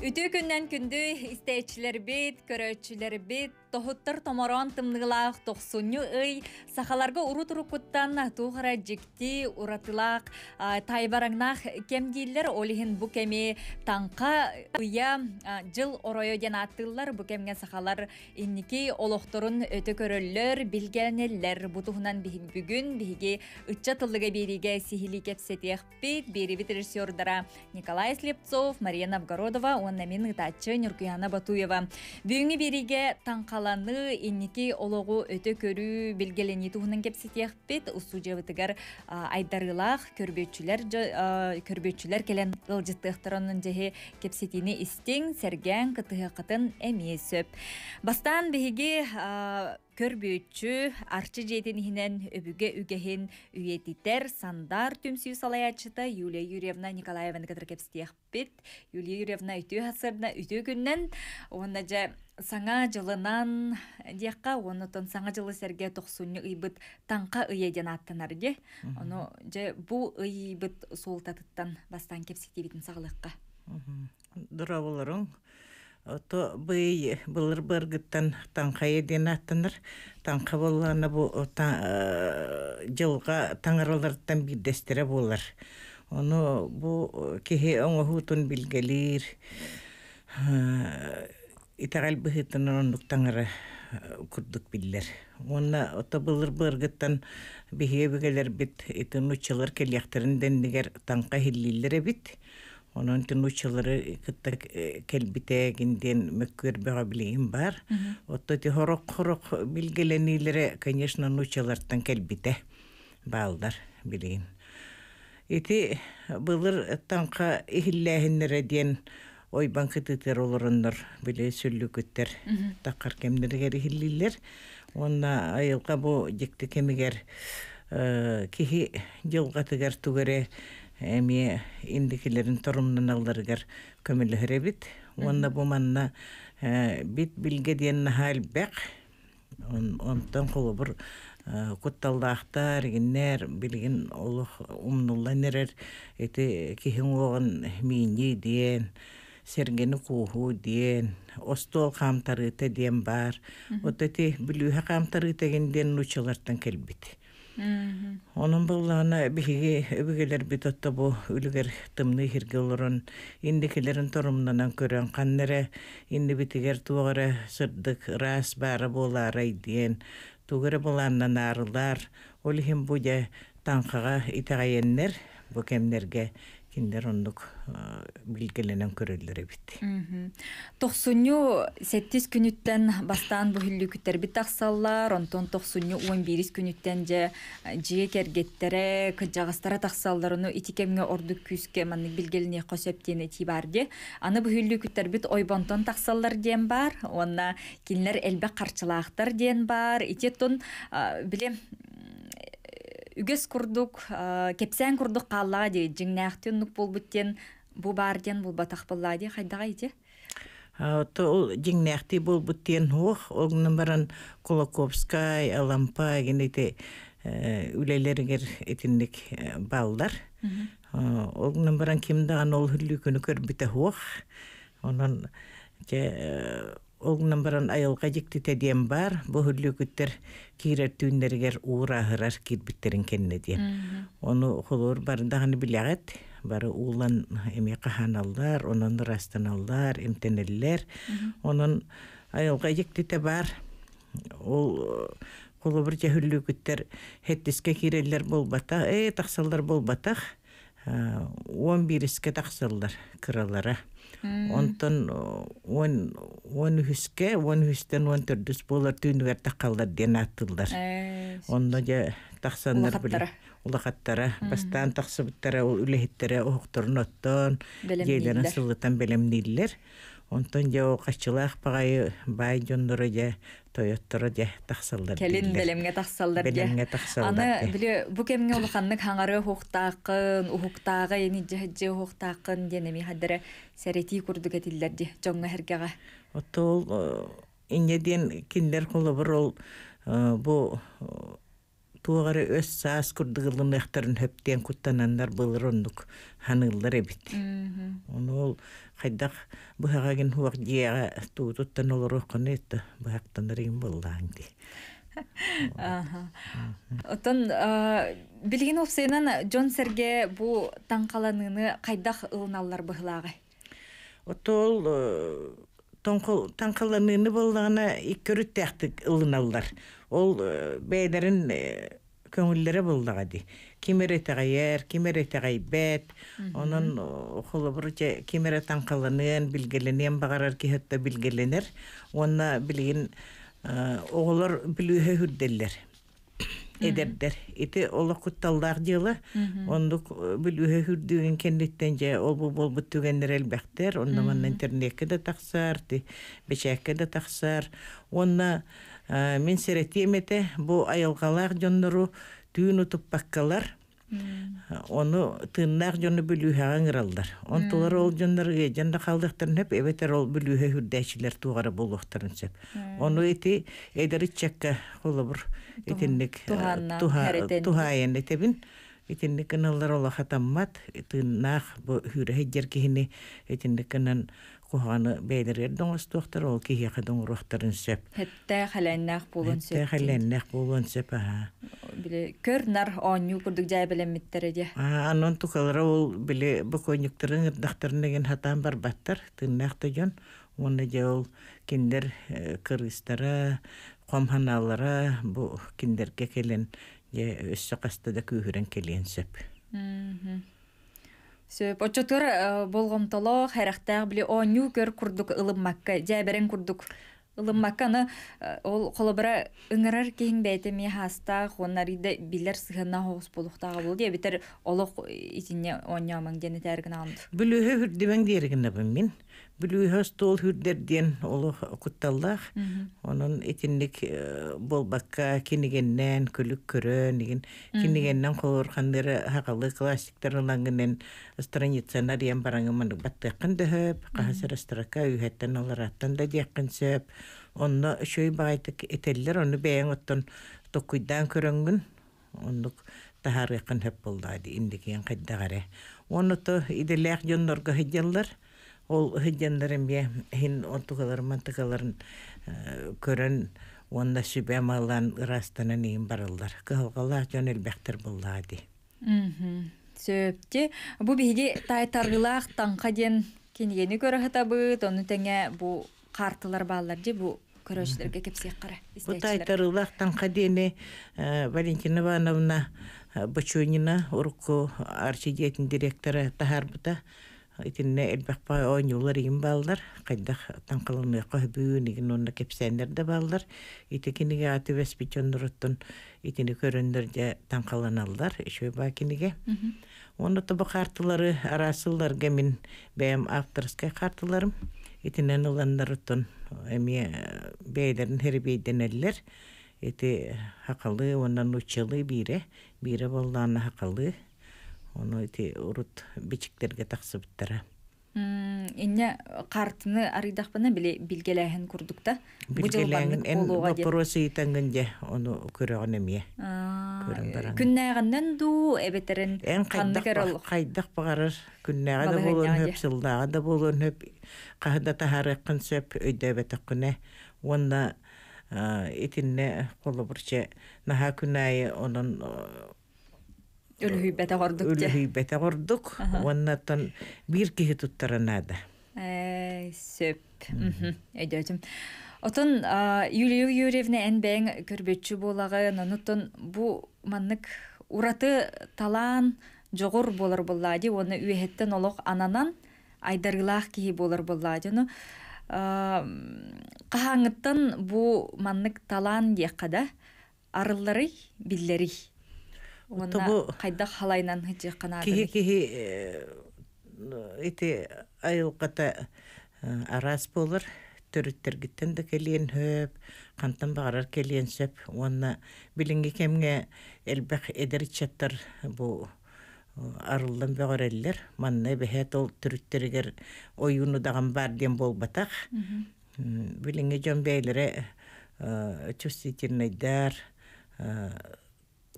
Үтүү күннен күндү истечилер бит, көрөөчүлер бит, тохуттар томорон тымныгылаах тохсунню ый, сахаларга уру турукуттан туухара жикти уратылаах тайбараңнах кем дииллер олихин бу кеми танка ыя а, жыл оройо ден аттылар бу кемге сахалар инники олохторун өтө көрөллөр билгенеллер бутуһунан бүгүн биһиги ычча тыллыга бириге сихили кепсетиэх бит бирибит режиссердара Николай Слепцов, Мария Новгородова, онна мен ытачы Нюркуяна Батуева. Бүгүнгү бириге таңкаланы инники ологу өтө көрүү билгелени туһунан усу жабытыгар айдарылах а, көрбөчүлөр келен ылжыттыктарынын жеһи кепсетини истең серген кытыһыкытын эмиесөп. Бастан биһиги көрбүүчү арчы жетинихинен өбүге үгехин үйетитер сандар түмсүү салаячыта Юлия Юрьевна Николаевна кадыр кепстияхпит. Юлия Юрьевна үтүү хасырна үтүү күннен онна же саңа жылынан диякка онутон саңа жылы серге тохсунню ыйбыт таңка ыйеден аттанар де. Ону же бу ыйбыт суултатыттан бастан кепсетибитин сагалыкка. Дыра Ото бый былыр быргыттан таңқа еден аттаныр. Таңқа болланы бу та- э, жылға таңырылырттан биддестіре болар. Оны бу кеһи оңохутун билгелир. Итагал быһытын ондук таңыры курдук биллер. Онна ото былыр быргыттан биһие бигелер бит итин учылар келяхтарын деннигер таңқа хиллилер бит. Онон тин учылары кытта келбитегинден мөккөр бага билейин бар. Отто ти хорок хорок билгеленилери, конечно, нучалардан келбите балдар билейин. Ити былыр таңқа ихилләһиннере диен ойбан кытытыр олоруннор биле сүллүкүттер таккар кемнергер ихиллилер. Онна айылга бу жекти кемигер кихи жылгатыгар тугере эми индикилерин торумнан алдарыгар көмөлөһөрө бит. Онна бу манна э, бит билге бек. Он онтон холобур кутталдаахтар гиннер билген олох умнулла нерер. Эти кихин оған мини диен сергени кууху диен остол камтарыта диен бар. Вот эти билүүхэ камтарытагинден нучалартан келбит. Bihi öbügeler bit otta bu ülger tımны hirge olurun indikilerin torumlanan kören kannere indi bitiger tuğara sırdık ras bara bolara diyen tuğara bolannan arılar olihim bu ja tankaga itagayenler bu kemlerge kinder onduk bilgelenen köröllere bit. Тохсунню сеттис күнүттен бастан бу хүллүкүттер бит таксаллар, онтон тохсунню 11 күнүттен же жие кергеттере, кыжагастара таксалларыны итикемге ордук күскө маннык билгелине косептени тибарди. Аны бу хүллүкүттер бит ойбонтон таксаллар диен бар, онна кинлер элбе карчылаактар диен бар, итеттон биле үгес курдук, кепсен курдук каллаа ди, жиңнаактыннук болбуттен бу бар диен бул батак болла ди, хайдага ити? То ол жиңнәхти бол буттен хух, олгынан баран Колоковскай, Алампа, генете үлелергер етіндік балдар. Олгынан баран кимдаған ол хүллүкіні көр біті хух. Онан Олгынан баран айылға жекті тәден бар, бұл хүллүкіттер кейрер түйіндергер уыра ahırar кирбиттерин кенне диен. Оны холор барындағаны билягат, бары улан эми каханаллар, онон растаналлар, эмтенеллер. Онон айылга жектите бар. Ол коло бир жахүллүкүттер хеттиске киреллер болбата, э таксалдар болбатах. Он бириске таксалдар кыралара. Онтон он он хүске, он хүстен он төрдүс болар түйнүгер такалдар ден аттылдар. Онда же тақсандар Улахаттара. Улахаттара. Ол оттон. Онтон же о қачылақ бағайы бай жондыры же тойоттыры же тақсалдар. Келин белемге таксалдар де. Белемге тақсалдар Аны де. биле бу кемге улаханнык хаңары хуктаакын, эни жахжы хуктаакын денеми хаддere сәрети курдук этиллер хергега. Отто ол инеден ол э, бу э, туғары өс саас күрдігілін әқтарын хөптен күттанандар бұлыр ондық ханылдар. Оны ол хайдах быһагагин хуак диэҕэ туутуттан олоруоххону этте быһактанарыгин буллаан ди Аха. Отон а, билигин опсайынан Джон Серге бу таңқаланыны қайдақ ылыналлар быһылаагы. Отол таңқаланыны боллағына иккөрүттээхтик ылыналлар. Ол бәйдерин көңүлләре боллаға ди. Кимере тағайер, кимере тағайбет, онын холобурча кимере таңқаланын билгеленен бағарар кихетта билгеленер. Онна билген оғылар билүүһэ хүрделлер. Эдердер. Ити олы кутталлар дыла. Ондук билүүһэ хүрдүген кенниттен же ол бу бол бүттүгеннер элбэхтер. Онна манна интернетке да тахсар, ти бечекке да тахсар. Онна мен серетиемете бу айылгалар жоннору түйін утуп баккалар. Оны тыннақ жоны бүлүүһэ аңыралдар. Онтулар ол жоннорге жанда қалдықтарын хеп эбетер ол бүлүүһэ хүрдәчилер тугара болуқтарын сеп. Оны эти эдери чекка холобур итинник Туханна, хәритен. тухайын этебин итинник кыналлар ола хатаммат тыннақ бу хүрэ хеджер кихини итинник кынан куханы бәйлерер доңос туохтар ол. Хетте халайнах болун Хетте халленнах болуон сеп аха. Биле көр нар курдук жай белеммиттере де. А, анон тукалара ол биле бөкөнүктөрүн ырдактарын деген хатан бар баттар оны же ол киндер э, кыргызтара комханалара бу киндерге келен же өссө кастада Сөп, очотур болгомтоло хайрактаах биле оню көр курдук ылыммакка, жайберен курдук ылыммакка аны э, ол холобара ыңырар кеһин бәйте ми хаста хоннариде билер сыгына хогус болуктага болду я битер олох итинне онямаң дене тәрген алды. бүлүүһө хүрдибең диэригинна мин бүлүүһө стол хүрдердиен олу кутталлаах онун итинник э, болбакка кинигеннен күлүк көрө нигин кинигеннен холорхандыры хакалы классиктер ылангынен страницана диэн бараңымын баттыаккын дөһөп кахасыр строка үйһеттен олараттан да диаккын сөп. Онно шөй багайтык этеллер ону бэйэн оттон токуйдаан көрөңгүн оннук тахарыаккын хөп болдаади индикиен кайдагаре онуто иделээх дьоннорго хыдьаллар ол хыдьянларын бе хин онтугаларын мантыгаларын көрөн онда сүбэ малан ырастанан иин барыллар. Кыһылгалаах дьон элбэхтер буллаади Сөпте бу биһиги тайтаргылаах таңка ден кинигени көрөһөтабыт, оны теңе бу картылар баалар же бу көрөөчүлөргө кепсек кара. бу тайтарылаахтан кадиэни валентина ивановна бочунина урукку арчидиэтин директора тахарбыта итинне элбэхпа ооньулар иин бааллар кайдах таңкалыны көһбүү нигин онна кепсээннер да бааллар ити киниге аты веспичонноруттун итини көрөндөр же таңкаланаллар ишөй баа киниге Оны табы картылары арасылларга мин бәм авторскай картыларым итинен уландар утун эми бәйлерин хербейденеллер ити хакалы ондан учылы бире бире болланы хакалы Оны ити урут бичиктерге таксыбыттара Инне картыны арыйдахпына биле билгеләһен билгелеңин эн вопросы итангын же оны көрөгөн эмие. Күннәгәннән ду эбетерен Эн канды кайдак багарыр күннәгә да болон яде. хөп сылдага да болон хөп кахда тахарыккын сөп өйдө бетеккүнэ онда итинне колу бурче наха күнәйе онун өлүһүй бәтә гордук бете гордук оннаттан бир киһи туттаранада Э, сөп. Өйдөтүм. Отон Юлия Юрьевна эн бәң көрбөтчү болагы, нонутон бу маннык ураты талан жогор болар боллади, оны үйһеттен олох ананан айдарылах киһи болар боллади. Ну кахаңыттан бу маннык талан дияккада арыллары биллери. Онна Тобу- кайда халайнан хыжы канады. киһи киһи ити айылката арас болар. Төрүттергиттен да келиен хөп кантан багарар келиен сөп. Уонна билинги кемге элбэх эдеричаттар бу арылдан бөгөреллер манна ол түрүттеригер оюну даган бар диен болбатах билинги жон бейлере чувствительныйдар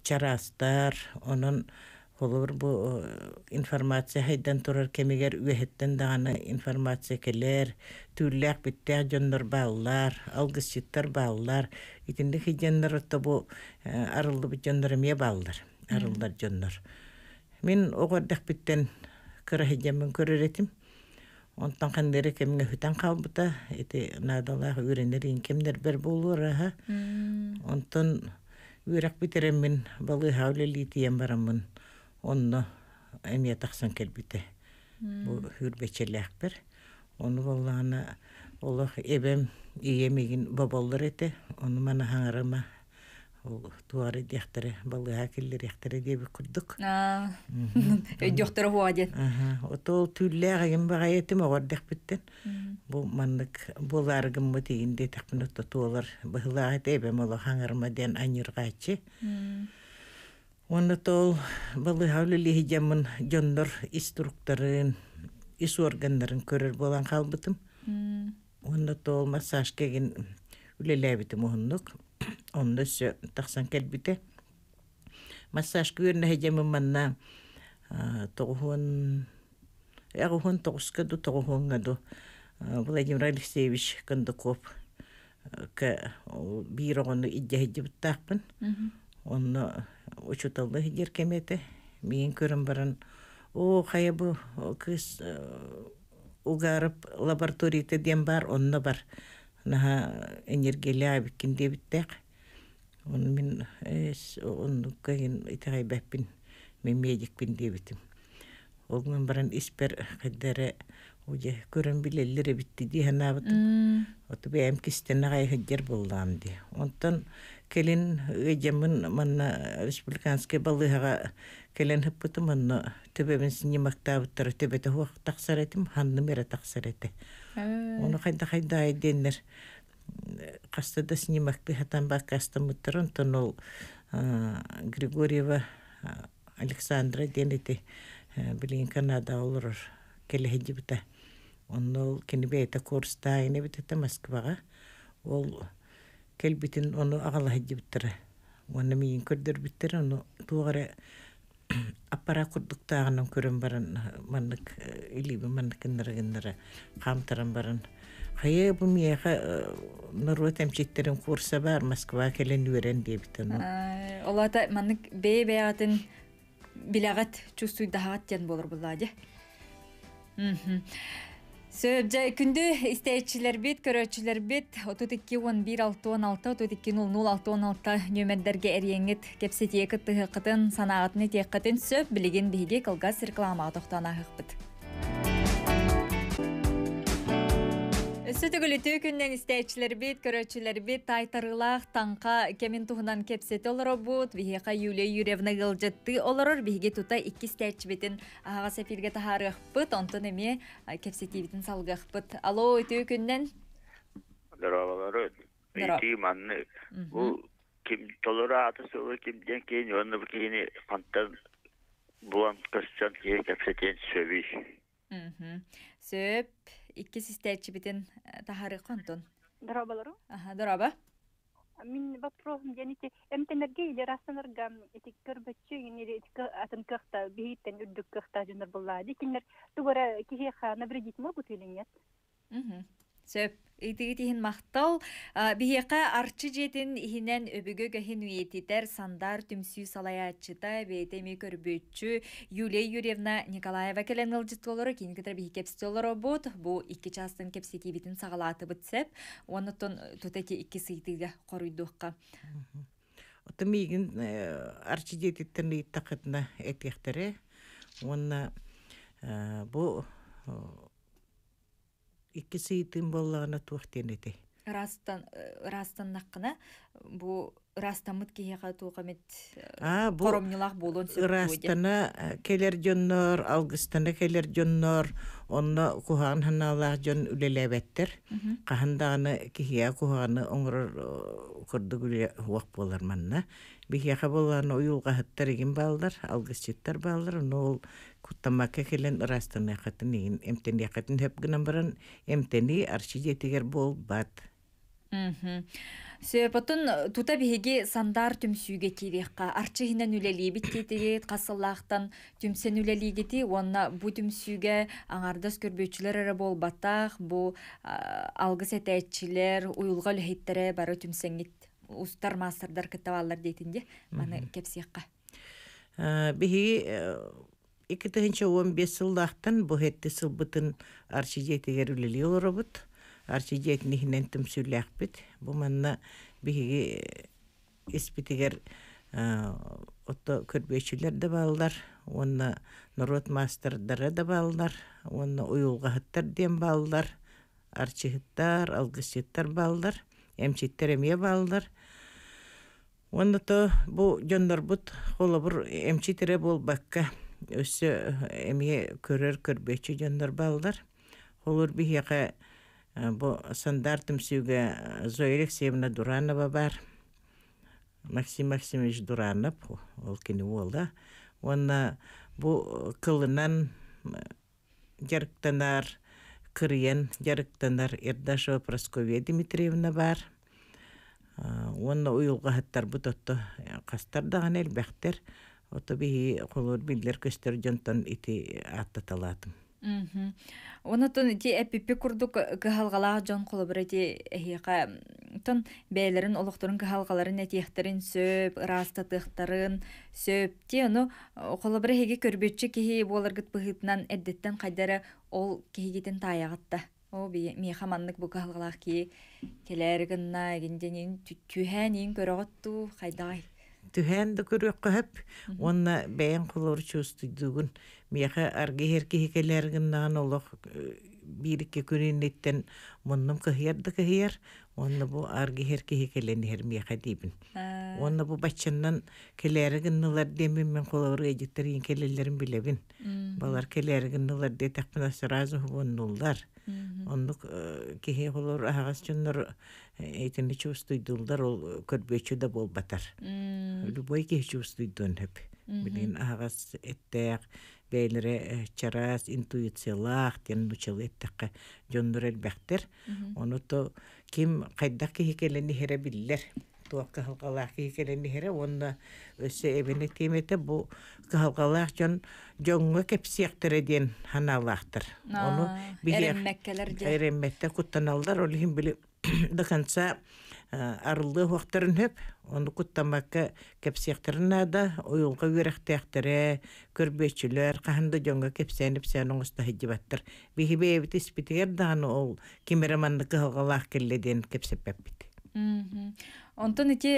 чарастар онон Холор бу э, информация хайдан турар кемигер үеһеттен даганы информация келер, түлләк биттәк жоннор бааллар, алгысчыттар бааллар, итинде хиҗеннәр отто бу э, арылды бит жоннор эме бааллар, арылдар жоннор. Мин огордак биттен кыра хиҗәмен көрөретим. Онтан кандere кемге хүтән калбыта, эти надалах үренерин кемдер бер булур, аха. Онтон үрәк битереммин, балы хавле литием барамын. Онно эмия тахсан келбите. Бу хүрбечеләкбер. Оны боллана олох эбем иемигин бабаллар эте. Оны мана хаңарама ол туары дияхтары балыга келлер яхтары диби курдук. Өйдөхтөр хуаден. Отол түлләгә гем багаетим биттен. Бу маннык буларгым бу тигинде тахмын отто туолар быһлага эбем олох хаңарама ден аньыргачы. Оны тол балы хавлили хижамын жондор инструкторын, ис органдарын көрөр болан қалбытым. Оны тол массаж кеген үлеләбитим оһуннук. Онда сө тахсан келбите. Массаж күрнә хижамын манна тоғуын Ягуһун тоғускаду тоғуһуңгаду Владимир Алексеевич Кондаков к бирогону иджахиджибыттаақпын. Онно учуталды хидер кемете. Миин көрөн баран о хая бу кыз угарып лабораторияте дем бар, онно бар. Наха энергели абиккин дебиттек. Он мин эс онну кайын итагай бәппин мен медикпин дебитим. Ол мен баран испер каддере Уже көрөн билеллере битти ди ханабытым. Оту бәм кистен агай хыджер булдам ди. Онтон келин ыжамын манна республиканский балыга келин хыппыты манна төбебен сине мактабыттар төбете хуак таксаретим ханны мере таксарете. Оны кайда кайда айденнер. Кастада сине макты хатан ба кастамыттыр онтон ол Григорьева Александра денети билин Канада олорор келеһиджи бита. Онно кини бейта курста ини битете Москвага. Ол келбитин ону агалаһиджи биттера. Онна миин көрдөр биттер ону тугара аппара курдуктаагынан көрөн баран маннык илиби маннык нырыгыннары камтаран баран. Хая бу мияха нору темчиттерин курса бар Москва келен үйрен дебитен. Олата маннык бей беятын билагат чувствуйдахат ден болор буллади. Сөбжа күнді истейтчилер бит, көрөчүлер бит, 32-11-6-16, 32-00-6-16 нөмердерге әреңет кепсетекі тұхықытын санағатыны текқытын сөп білеген бігі қылғас рекламаға тоқтана хықпыт. Сөтігілі төкүннен істәйчілер бит, көрөчүлер бит, тайтарылақ таңқа кемін туғынан кепсеті олары бұд, вихеқа Юлия Юревна ғылжытты оларыр, біге тута икі істәйчі бетін аға сәпилге тахарық бұд, онтын еме кепсеті бетін салғық бұд. Алло, төкүннен? Здоровалары, ити манны. Бу ким толора аты сылы кимден кейін оны бұл кейіні фантан буан кыстан кие кепсетен сөбі. Сөп, икки систерчи битин тахарық онтон. Дорабалару. Аха, дораба. Min вопросum jeniti эмтенерге или растанарга эти көрбөччү или атын кыхта бихиттен үрдүк кыхта жөнөр буллады. Кинер тугара кихеха навредить могут или нет? Сөп, итиги тиһин мақтал, арчы жетін ихинен өбүгө көһин уетитер сандар түмсүү салаячыта бейтеми көрбөтчү Юлия Юрьевна Николаева келен ылжыттолору кингитер биһи кепстолору бут, бу икки частын кепсетибитин сагалаты бытсеп, онутон тутети икки сыйтыга коруйдуққа. Ота мигин арчы жетиттен иттақытына этехтере, онна бу икки сыйтын боллағына туақтенети. Растан растан наққына бу растамыт киһиға туғамет А, бу коромнилах болон Растана келер жоннор, алгыстана келер жоннор, онна кухан ханалах жон үлелебеттер. Кахандаганы кихия куханы оңрор курдук үле хуак болар манна. Бихияха боланы уюлга хаттарыгин балдар, алгысчыттар балдар, оны ол куттамакка келен растана хатын ин эмтени хатын хөп гынан баран эмтени арчи жетигер бол бат. Мгм. Сөпөтүн тута биһиги сандар түмсүүгэ тириэхка арчы хинен үлелиибит тиитигит кассалаахтан түмсен үлелиигити уонна бу түмсүүгэ аңардас көрбөчүлөр эре болбатаах бу алгыс этээчилер уюлга үлэхиттере бары түмсеңит устар мастардар кытабаалар дейтинде маны кепсиэхка Э, биһиги бес сыллаахтан бу хетти сылбытын арчи жетигер үлели олоробут арчи жетинихинен түмсүллээхпит бу манна биһиги испитигер отто көрбөчүлер да бааллар онна народ мастардары да бааллар онна уюлгаһыттар диэн бааллар арчыһыттар алгысчыттар бааллар эмчиттер эмие бааллар. Онда то бу жоннорбут холобур эмчи тире болбакка өссө эмие көрөр көрбөчү жоннор балдар. Холур бихиэка бу стандартым сүүгө Зоя Алексеевна Дуранова бар. Максим Максимович Дуранов, ол кини уолда. Онна бу кылынан жарыктанар, кырыян жарыктанар Ирдашева Просковия Дмитриевна бар. Уонна уйулгаһаттар бу тотто кастар даган ото биһи холор биллер көстөр дьонтон ити аттаталаатым Мгм. Онотон ти эпипи курдук кыһалгалаах жон холобура ти эхиэка тон бээлерин олохторун кыһалгаларын этиэхтерин сөп ырастатыахтарын сөп. Ти ону холобура хеги көрбөччү киһи буоларгыт быһыытынан эддеттен хайдара ол киһигитин тааяҕатта о би миэха маннык бу кыһалгалаах кии келээр гынна эгинденин түһэн иин көрөҕөтту хайдагай түһэн да көрөккөһөп онна бэйэн холор чуустуйдугун миэха арги херки хикелэргиннаан олох биирикке күринниттен муннум кыһыяр да кыһыяр онна бу арги херки хикеленихер миэха диибин. Онна бу баччаннан келээригиннылар демин мен холор эдиттер ин келелерин билебин балар келээригиннылар детекпина сразу хубоннуллар оннук киһи холор ахагас дьоннор экини чувствуйдулдар ол көрбөчү да болбатар. Любой киши э, чувствуйтду эттекке эяк чаа интуициялахбо ким кайдакы экен туокка халгалаах киһи келени хере онна өссө эбини тимете бу кыһалгалаах дьон жоңго кепсиэхтере диэн ханаалаахтар ону эреммеккелер куттаналдар ол били до конца арылы хуактарын хөп onu куттамакка кепсияктерин ада биһи бэбит испитигер дааны ол кимереманды кыһалгалаах келледен. Онтон ити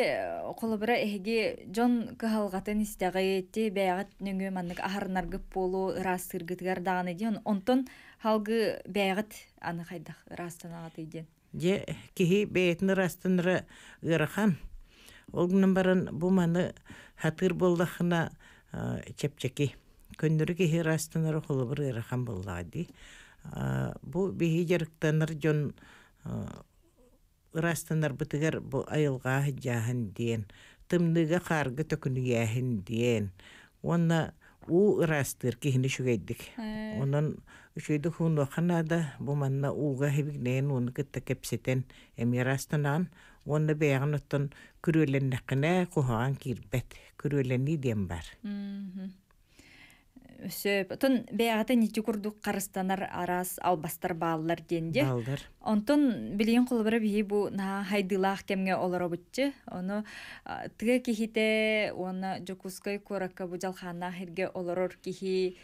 холобура эһиги жон кыһалгатын истэҕэйти бэйэҕит нөҥү маннык аһарнаргык буолу ыраастыргытыгар даҕаны диэн онтон халгы бэйэҕит аны хайдах ыраастанаҕаты диэн же киһи бэйэтин растыныры ыарахан ол гынан баран бу маны хатыр боллахына чепчеки көннөрү киһи растыныры холобур ыарахан боллаади бу биһи жарыктаныр дьон ырастанар бытыгар бу айылгаа жааһын диэн тымныга харгы төкүнүгээһин диэн. Уонна уу ырастыр киһини шүгэйдик. Онон үчөйдү хуунуоханаада бу манна ууга хибигнээн уну кытта кепсетен эми ырастанаан уонна бэйэҕин оттон күрүөленнэххинэ куһаҕан киирбэт. Күрүөлени диэн бар сөп отон бэйэҕитэ нити курдук карыстанар араас албастар бааллар балдар Онтон билиен холбара биһи бу на хайдылаах кемге олоробутчу. Ону тыга кихите уона жокускай коракка бу жалхана херге олорор кихи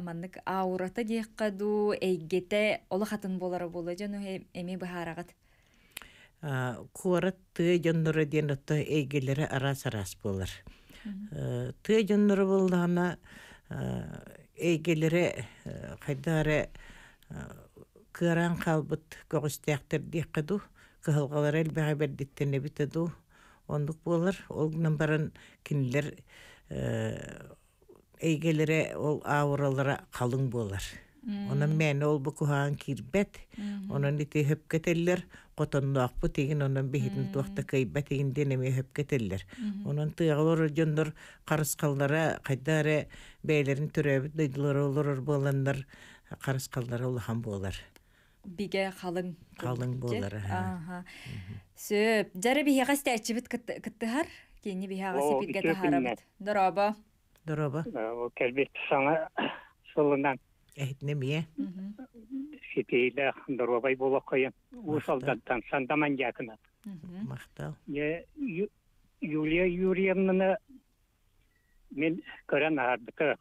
маннык аурата диэккаду эйгете олохатын болара болу жану эми бахарагат. куорат тыа дьонноро диэн отто эйгелери арас арас болар тыа дьонноро боллаана эйгелери хайдаары кыаран халбыт көҕүстээхтер диэккаду кыһылҕалар элбэҕэ бердиттен эбитеду ондук буолар ол гынан баран кинилер эйгелере ол ауралара халыҥ буолар. Онон мэни ол бу куһаан кирбет онон ити höpкетеллер котоннуахпу тигин онон бихитин туахта кыйба тигинден эме höpкетеллер онон тыаҕалор дьондор харыскаллара хайдаары бэйлерин төрөбүт дойдулар олорор буоланнар харыскаллара улахан буолар. Биге халың Халың курдук, же? буолар, аха. Аха. сөп жары кини биһиэҕэ О, сипитгэ икки таһарабыт дороба. Дороба, Ол кэлбит саңа сылынан. Эхитне мие. Мгм, сипейле дорбай боло коен. Усалдаттан сандаман якына. Ю- Юлия Юрьевнаны мен көрен арбыты.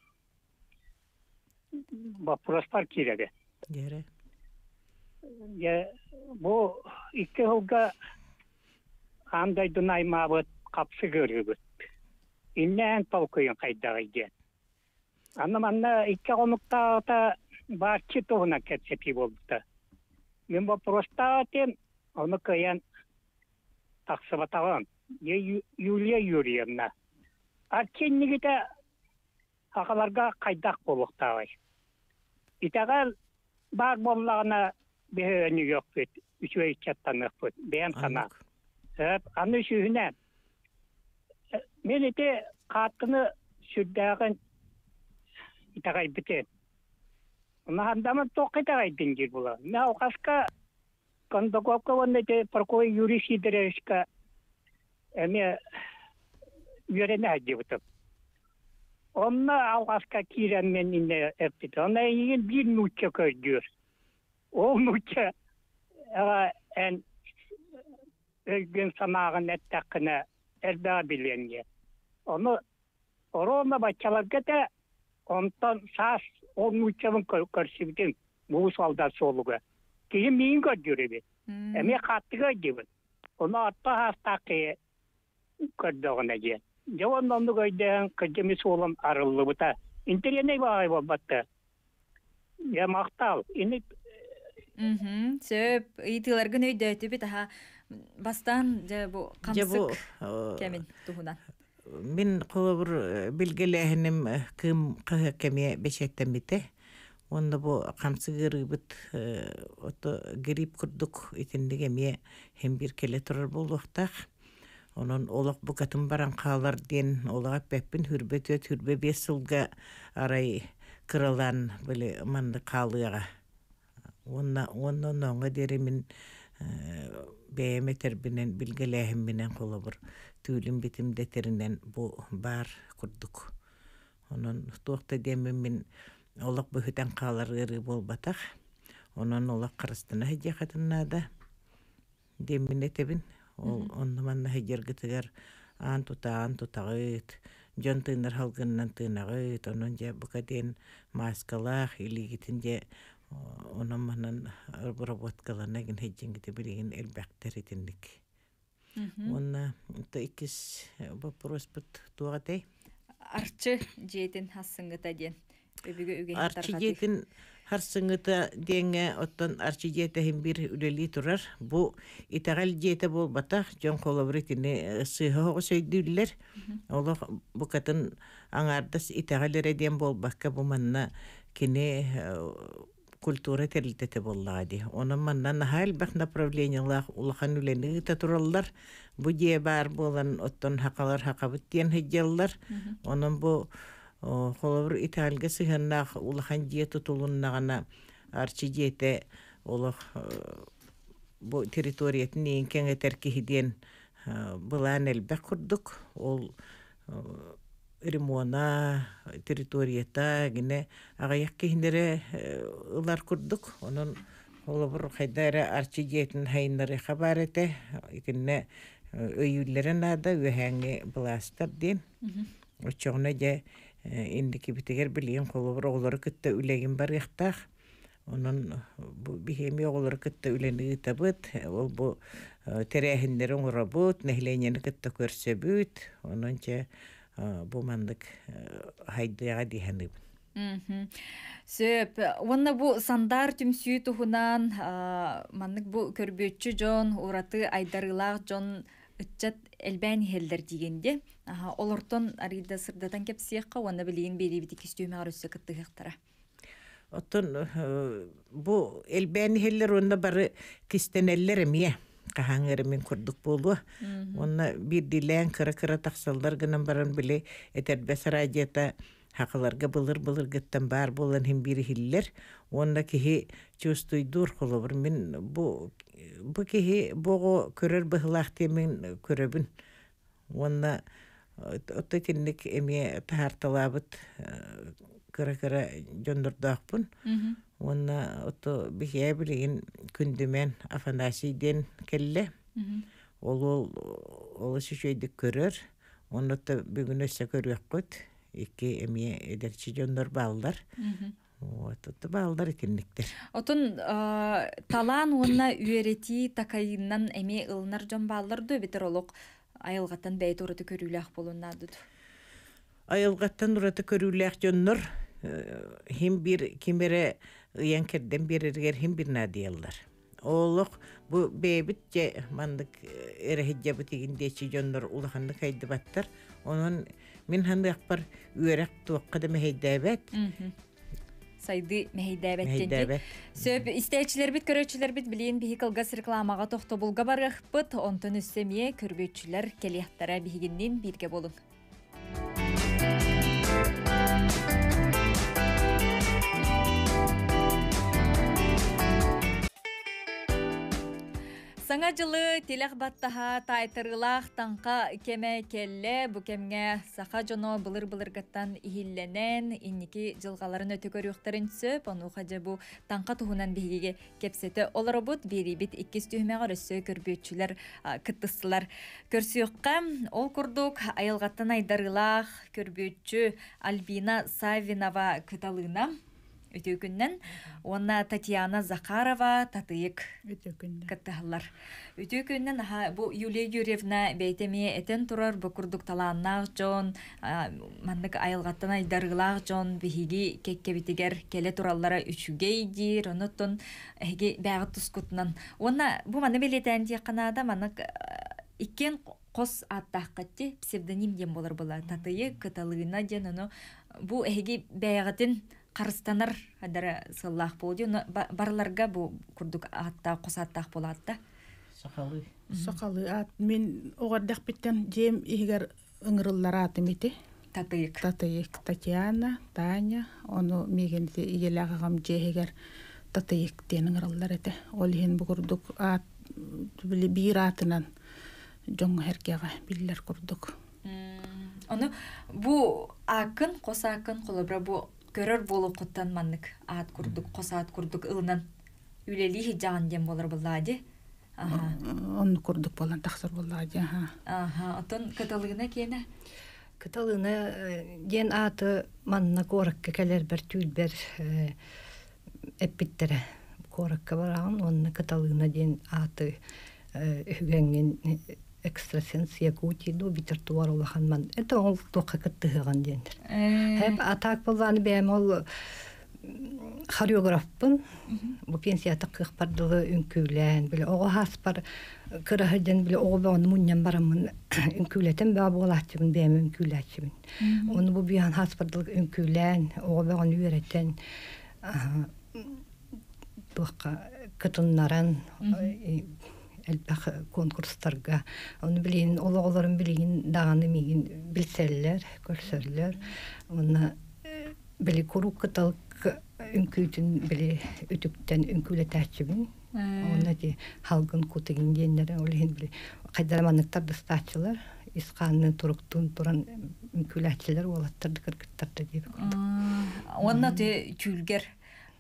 Вопростар киреде. Дере. Е, бу андай дунаймабыт капсы. Иннен толкуйын иген. Аны манна икки конукта та барчы тугуна кетсепи болдута. Мен вопроста тем оны кыян Ю- Юлия Юрьевна. Арченнигите акаларга кайдак болуктагай. Итагал бар боллагына бэһэни yok бит. Үчөй чаттанык бит. Анук. Хөп, аны шүһүнә. Мен ите катыны сүрдәгән итагай бите. Уна хандамы токытагай дингир була. Мә окаска кондоковка вонда те парковый Юрий Сидоровичка эме үйренә дибитеп. Онна алгаска кирен мен инде эпти. Онна иген бир нучка көйдүр. Ол нучка ага эн өлгөн самагын эттакына эрда биленге. Оны орона бачаларга да онтон сас он нуччалын көрсүбүтүн буу салда солуга. Кейін миин көрдүрүбү. М, Эми каттыга дибин. Оны атта хастакы көрдөгүнө же. Жаван онду көйдөн кыжымы солом арылыбыта. Интерене баай болбатты. Я мактал. Ини мгм. сөп ыйтыларгын өйдөтүбүт аха бастан же бу камсык кемин туһунан Мин қолыбыр билгеләһенем кым кыһы кеме бешеттен бите. Онда бу камсы гырыбыт ото грип курдук итиндеге ме хем бир келе турар болуктак. Онон олак бу катын баран калар ден олага пеппин хүрбөтө түрбө бес жылга арай кыралан биле манды калыга. Онна онна нонга дере мин бәйеметер бинен билгеләһем бинен қолыбыр түүлүм битим детеринен бу бар курдук. Онон туакта демен мин олак бүхүтен калар ыры болбатах. Онон олак карыстына хеджа хатыннада. Демен этебин. Ол онны манна хеджер гытыгар ан тута ан тутагыт. Жон тыынар халгыннан тыынагыт. Онон же бука маскалах илигитин же онон манан обработкалана ген хеджен гите билеген элбактер итинник. Онна это икис вопрос бит туагатай. арчы ден өбүгө үген Арчы жетин харсыңыта деңе оттон арчы хим бир үлели турар. Бу итагал жете бол батах жон колобритини сыйхого сөйдүллер. Ола бу катын аңардас итагал эреден бол бакка бу манна кини культура терилтете боллагади. Онун маннан хал бах направлениялар улахан үлени тураллар. Бу же бар болан оттон хакалар хакабыт диен хеджаллар. Онун бу холобур италга сыханнах улахан же тутулуннагана арчы жете олох бу территориятын ең кеңетер кихиден былан элбек курдук. Ол ремона территорията гине агаяк кихиндере ылар курдук. Онун олобур хайдара арчы жетін хайнары хабарете итинне өйүллерен ада үһәңе бластар ден очоғна же индики битигер билиен колобур оголору кытта үлегин бар яхтах онун бу бихеми оголору кытта үлени табыт ол бу терехиндер оңоробут нехленени кытта көрсөбүт. Онунча бу мандык хайдыга диханып Мгм. Сөп, онна бу сандар түмсүү тухунан маннык бу көрбөтчү жон ураты айдарылаах жон ытчат элбән хелдер дигенде. Олортон арида сырдатан кепсиякка онна билигин берибити кистүүмө арысы кыттыгыктара. Оттон бу элбәни хеллер онда бары кистенеллер эмие кахаңыр мен курдук болу. Онна бир дилен кыра кыра таксалдар гынан баран биле. Этер бесара жета хақыларга былыр былыр гыттан бар болан хим бири хиллер онна кихи чувствуйдур холобур мен бу бу кихи бого көрөр быхылаах мен көрөбүн. Онна отто кинник эме тахарталаабыт кыра кыра жондурдаахпын онна отто бихия билигин күндүмен афанасийден келле ол ол ол шүшөйдүк көрөр оннотто бүгүн өссө көрүөккөт икки эмие эдерчи жондор баалдар вот отто баалдар икинниктер Отун а, талаан уонна үерети такайынан эми ылнар жон баалар ду битер олук айылгаттан бәйт ураты көрүүлээх болуннаадыд. айылгаттан ураты көрүүлээх дьоннор хим бир кимере ыян керден берергер хим бир надияллар олох бу бэбит же мандык эрехиджабы тигиндечи дьоннор улаханны кайдыбаттар онун мин хандыакпар үөрек туакка да мехейдээбэт Сайды мэхейдәбәттен мехейдээбэт Сөп истәчләр бит көрөчләр бит билен биһи кылгас рекламага тохто булга барыхпыт, онтон үстемие көрбөчүләр келияттара бигиннен бирге болуң. Саңа жылы телех баттаха тайтырылах таңка кеме келле бу кемге саха жоно былыр былыргаттан ихилленен инники жылгаларын өтө көрүөхтарын сөп ону бу таңка туһунан биһиге кепсете олоробут берибит иккис түймега өссө көрбүчүлөр кыттысылар көрсүөкка ол курдук айылгаттан айдарылах көрбүчү Альбина Савинова кыталыына Үтөкүннен онна Татьяна Захарова татыйык кыттыһыллар. Үтөкүннен бу Юлия Юрьевна бәйтеме этен турар бу курдук талааннаах жон, маннык айылгаттан айдарылаах жон биһиги кеккебитигер келе тураллара үчүгей дир, онуттун эги бәгыт тускутунан. Онна бу маны белетен тиякканада манык иккен кос аттааккатти псевдоним дем болар була. Татыйы кыталыына ден ону бу эги бәгытын сыллаах болду. Ону ба- Барларга бу курдук атта косаттаах болатта. сахалы Сақалы ат мен оғардақ биттен жем игер ыңырыллар атым ити. Татыйык. Татыйык Татьяна, Таня, оны мегенде иелағағам жегер татыйык ден ыңырыллар ете. Ол хен бұғырдық ат бир атынан жоң herkege биллер курдук. М, Ону бу акын коса акын колобра бу көрөр болу куттан маннык аат курдук коса аат курдук ылынан үлели хиджаган дем болор буллади. Оны курдук болан тақсыр боллады. Аха. Отон каталыгына кене. Кыталына ден аты манна коракка келер бер түйбер эппиттере коракка бараган онна кыталына ден аты үгенген экстрасенс якути до битер туар улахан ман это ол тока кыттыган дендер Хеп атак болғаны бәм ол хореографпын. Бу пенсия таққық бардығы үнкүлән. Біле оғы хаспар кырахыден біле оғы бәғын мұньян барамын үнкүләтен бәға болатчымын бәм үнкүләтчімін. Оны бу биян хаспардығы үнкүлән, оғы бәғын үйрәтен бұққа кытыннаран әлбәқ конкурстарға. Оны білейін, олы оларын білейін, дағаны мейін білселлер, көрсерлер. Оны били куру кыталык үнкүйтүн били үтүктен үнкүлетәчибин. Оны ди халгын кутыгин дендер олин били кайдараманныктар дыстачылар. Исқанны туруктун туран үнкүләчилер олаттарды кыргыттарды дип. Онна те чүлгер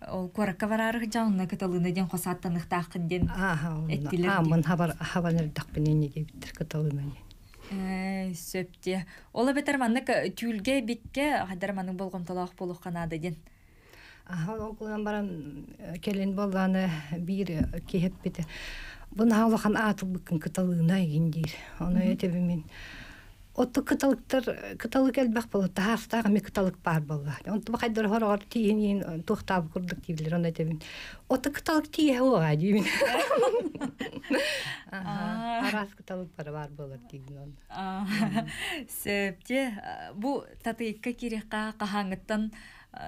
Ол коракка барары жаңна каталыгына ден косаттаныктаакын ден. Аха, Эттилер а ди. мын хабар хабанер дакпенен неге биттер кыталына. Э, сөпте. Ола бетер маннык түүлге бикке хадар маның болгом талаак болук канады ден. Аха, окулан баран келин болланы бир кехеп бите. Бун халахан атыл быкын кыталыына игиндир. Оны этеби мен. Отты кыталыктар, кыталык элбак болот, тахастагы ми кыталык бар болла. Онты бакайдар хорогор тиен тухтап курдук дибилер, оны этеби. Отты кыталык тие дибин. Арас кыталык бар бар болот. А, Сөпте бу татыйкка кирекка кахаңыттан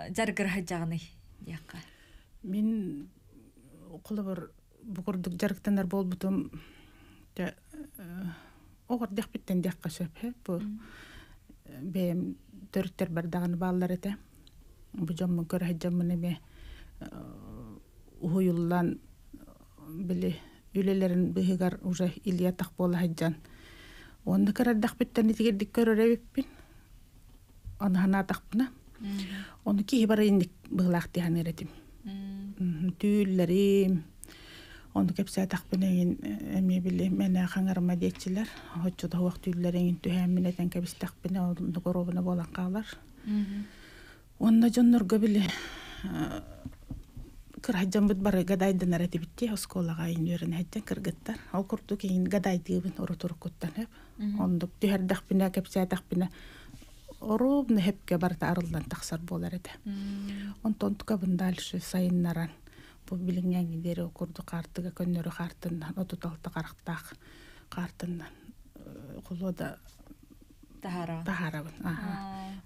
жаргыр хаджагыны дияққа. Мен құлы бір бұғырдық жарықтанар бол бұтым оғыр дек біттен дек қашап хеп бұ бәм төрүттер бардаганы баалар эте бу жоммун көрөһөжжоммун эме уһуйуллан били үлелерин быһыгар уже илия тах буолаһыджан онда кырардах биттен итигердик көрөрөбиппин оны ханаатахпына оны киһи бара инник быһылаахтихан эретим түүллерим Onu kepsää takpinegin emi bili mennä hangarma dietçiler. Hoçu da huak tüyllerin tühemmin eten kepsi takpine onu korobuna bolan kalar. Onna jonnurga bili kır hajjan bit bara gadayda narati bitti oskolaga in yörün hajjan kırgıttar. Al kurtu keyin gaday dibin oru turkuttan hep. Onduk tüher dakpine kepsää takpine orubna hepke barta arıldan taksar bolar ede. Он тонтука бындальшы сайыннаран Бу билиңяң дере курду картыга көннөрү картындан отуталты карактаак картындан кулода Тахара. тахарабын аха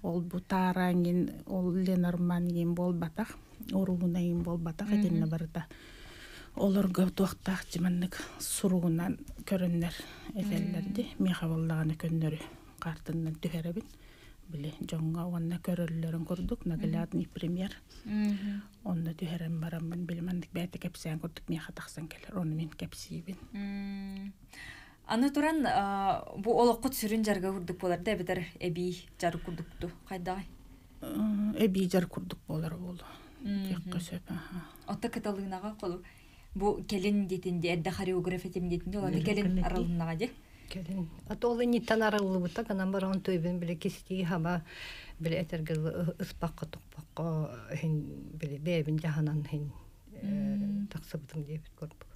ол бу таараңин ол ленормангин болбатак уруунагин болбатак этинне барыта. Олорго туактаак жиманнык суругунан көрөннөр эфеллерди михабыллаганы көннөрү картындан түһеребин биле жоңга онна көрөллөрүн курдук наглядный премьер онна түһерен бараммын билмандык бәте кепсән курдук миха таксан келер оны мен кепсибин Аны туран бу олоққут сүрін жарга курдук болар да бедер эби жары курдукту кайдагай. эби жар курдук болар болу Отта каталыгынага колу. Бу келин детинде хореография тем детинде олар Келин, келин келин. аралынага же. Келин. Атолы ниттан арылыбыта канан баран тойбен биле кисти хаба биле этергел ыспакка тукпакка хин биле бебин жаханан хин таксыбытым деп көрдүк.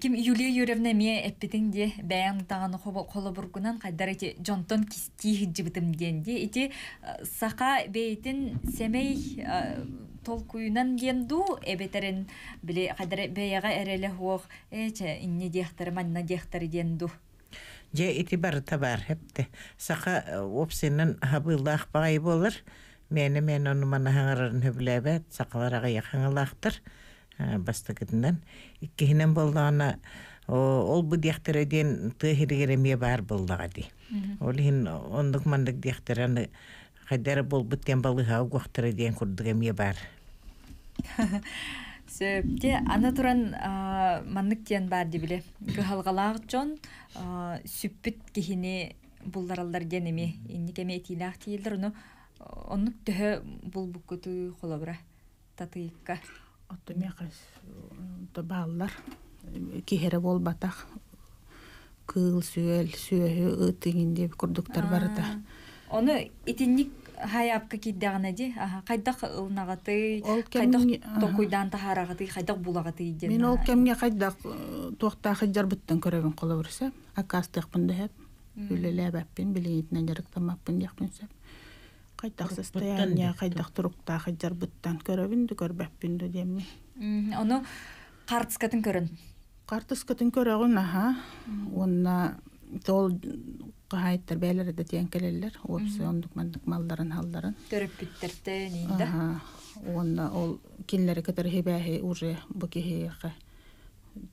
Ким Юлия Юрьевна ме эппитин де бәян таганы хобо коло бургунан кайдар эти Джонтон кисти хиджибитим денди. Ити а, сака бейтин семей толкуйнан денду эбетерин биле кайдар бәяга эреле хуох эче инне дехтер манна дехтер денду. Же ити бар табар хепте. Сака опсенен хабыллах багай болар. Мені мен оны мана хаңарарын хөбіләбәт, сақаларға яқаңылақтыр. Бастықыдынан. Иккехінен болдағына ол бұ дияқтыраден тұхиргереме бар болдаға ди. Ол хин ондық мандық дияқтыраны қайдары бол бұттен балыға уғақтыраден күрдігеме бар. Сөпте аны туран а, маннык тиен бар ди биле. Гыхалгалаак жон сүппүт кихини булларалдар денеми. Инни кеме этилаак тиилдер уну оннук төһө булбуккуту холобра татыйыкка. отто мекас то бааллар кихере болбатак кыыл сүөл сүөһү ытыгин деп курдуктар барыта Оны итинник хаяпка киддагана ди. Аха, кайдак ылнагаты, Ол кайдак кемни- аха. токуйдан тахарагаты, кайдак булагаты ден. мен ол кемге кайдак туакта хыджар буттан көрөгөн кола берсе акастыкпын деп үлелебеппин билигитинен жарыктамаппын дияқпын сеп кайдак Турук состояние буттан кайдак туруктаа хыджар буттан көрөбүндү көрбөппүндү демми Мгм, Оны картскатын көрөн. картыскатын көрөгүн аха онна тол кахайттар бээлер да тиен келелер опсы ондук мандык малдарын халдарын Көрөп биттерте нинде. Ага. Онна ол кинлери кетер хебэхи уже бу кихиэхэ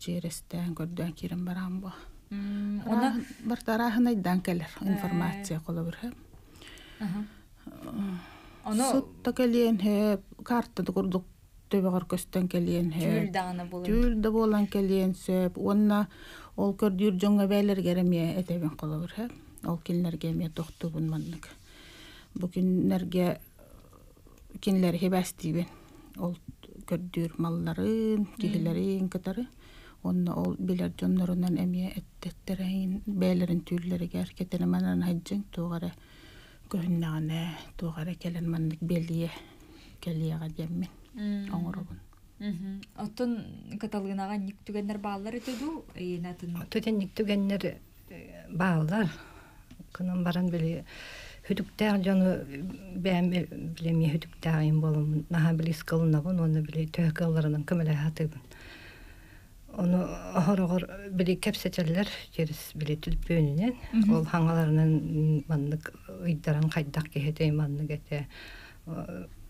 жерестен көрдөн кирен барам бу. М, Оны Оны бартараһын айдан келер информация кола бир. Оны Сутта келен хеп карта курдук төбөгөр көстөн келен түүл хеп. дагана болон. Түүлдө болан келен сөп. Онна ол көрдүр жоңга бәйлер кереме этебен кола бир. Ол кинлерге ме токтубун маннык. Бу кинлерге кинлер хебастибен. Ол көрдүр малларын, кихилерин кытары. Онна ол билер жоннорунан эме эттеттерин бәйлерин түүллерге кетене манан хаджын тугара көхүннагана тугара келен маннык белие келияга деммен. Оңоробун. Мгм. Оттон каталыгынага ник түгендер баалар өтөдү, эйнатын. Төтенник түгеннер баалар. Кынан баран биле хүдүктәр жону бәм билеме хүдүктәр ин болум. Наха биле скалына бун, оны биле төһкалларынан көмеле хатыбын. Оны хорогор биле кепсетелер жерис биле түлпөнүнен. Ол хаңаларынан маннык ыйдаран кайдак кехете маннык эте.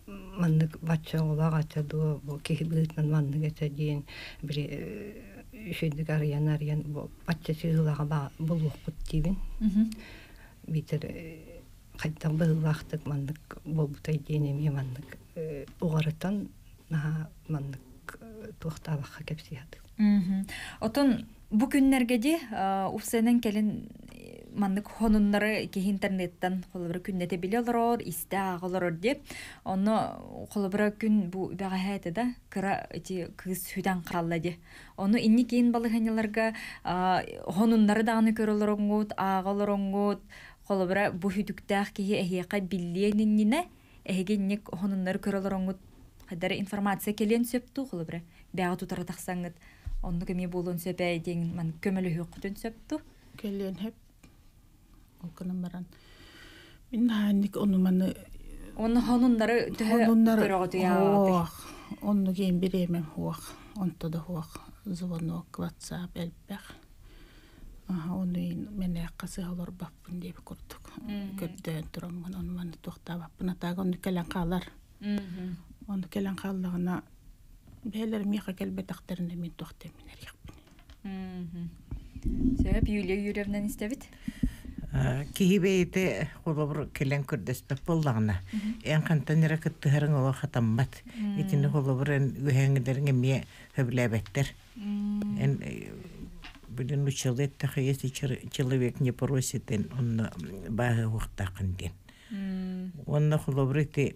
Маннык бача олага чаду бу кехибытнан маннык эте дейин биле шүйдік арыян арыян бача сыылаға ба бұл оқыт дейбін Мгм. Битер хайттан быылаахтык маннык болбутай диэнеми маннык угарытан наха маннык туохтаабахха кепсиятык Мгм. Отон бу күннергеди упсенен келин э, маннык хонуннары ки интернеттен холобра күннете биле олорор, исте аголорор деп. Оны холобра күн бу бәгаһәте да кыра эти кыз хүдән калла ди. Оны инни кейін балыганяларга хонуннары даганы көрөлөрөңгүт, аголороңгут, холобра бу хүдүктәх ки эхиякка билленинне эхигенник хонуннары көрөлөрөңгут Хадар информация келен сөпту холобра. Бәга тутара тахсаңыт. Онны кеме болон сөпәй деген ман көмөлө хөкүтөн сөпту. келен хеп ол кынан баран мин хааник ону маны Онны хонуннары төһө онуннар көрөгөтү я. хуак онну кийин биремен хуак онто да хуак звонок ватсап элбэх аха ону ин мене касы олор баппын деп курдук көрдөөн тураммын ону маны туктабаппын атаага ону келен каалар Мгм. ону келен кааллагына бээлер миха келбетактерине мен туктемин эргекпин Мгм. Сөп Юлия Юрьевнан истебит. кихибейте холобур келен көрдөспек боллагына эн кантанера кыттыһарың ола хатаммат итини холобур эн үһэңидерин эмие хөблэбеттер эн билин училетта если человек не просит эн онно баһы ухтакын ден онна холобур ити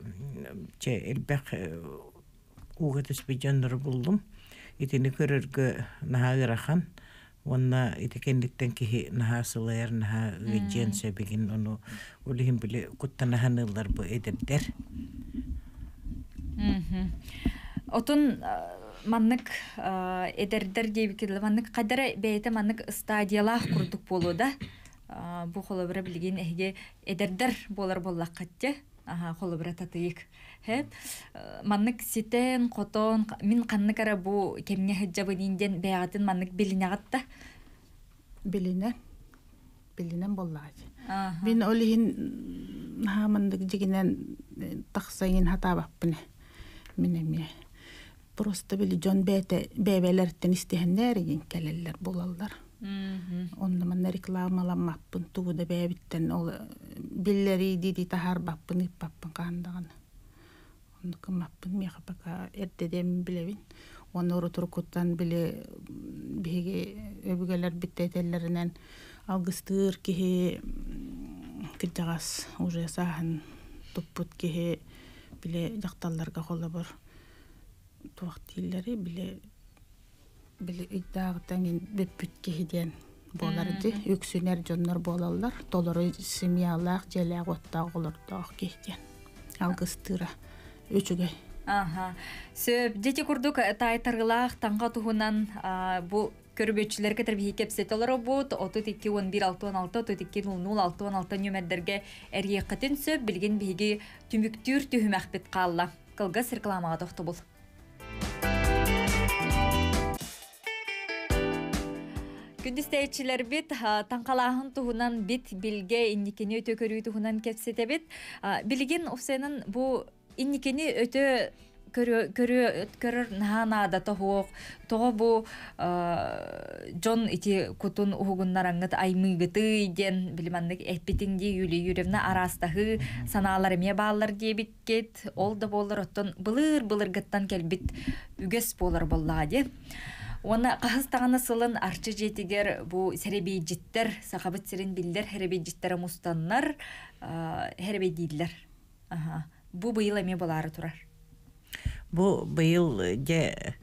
че элбек угатыс бидяннар булдум итини көрөргө нахагырахан онна итикенниттен кихи наха сылайар наха гыджен сөбигин ону улихин биле куттанаханылар бу эдердер Мгм. Маннык а, эдердер дейбикиле маннык кадара бейте маннык стадиялах курдук болу да. А, Бу холобра билген эге эдердер болар боллаккатте. Аха холобра татыйык. Хеп а, маннык ситен котон мин канны кара бу кемне хаджабын инден бәятын маннык билинагатта. билинен билинен боллааji Аха. Бин олиһин хаамандык жигинен тахсайын хатаабаппыне минеме. Просто били жон бете бебелерден истехеннеригин келелер булаллар. Мгм. Оннаман рекламаламаппын тууда бебиттен ол биллери диди тахарбаппын иппаппын каандаган. Онду кымаппын меха пока эрдедем билебин. Оны урутуркуттан биле биге өбүгелер биттетелеринен алгыстыр кихи кыджагас уже сахан туппут кихи биле жакталларга холобор туактииллери биле биле иддаагытан беппүт кихиден боларды үксүнер жоннор болалар толору семьялаах желеак оттаак олордоох кихиден алгыстыра үчүгэй Аха. Сөп дети курдук тайтаргылах таңга туһунан а, бу көрбөчүлөр кетер бихи кепсет олар бут 32 11 66 32 00 66 нөмердерге эргеккатын сөп билген биһиги түмүктүр түһүмәхбит калла. Кылгас рекламага тохты бул. Күндүстәйчилер бит а, таңкалаһын туһунан бит билге инникени өтө көрүү туһунан кепсете бит. А, Билген офсенин бу инникени өтө көрө көрөр наанада тохуок того бу а, жон ити кутун угуннараңыт аймыгыты ден билиманнык эппитинди юли юревна арастахы санаалар эме баалар диебиккет ол да болар оттон былыр былыргыттан келбит үгес болар боллаади Оны қағыстағаны сылын арчы серебейджиттер, сақабыт сирин билдер херебейджиттері мустаннар, херебейдейлер. Аха. Бу быйыл эме болары турар. Бу быйыл же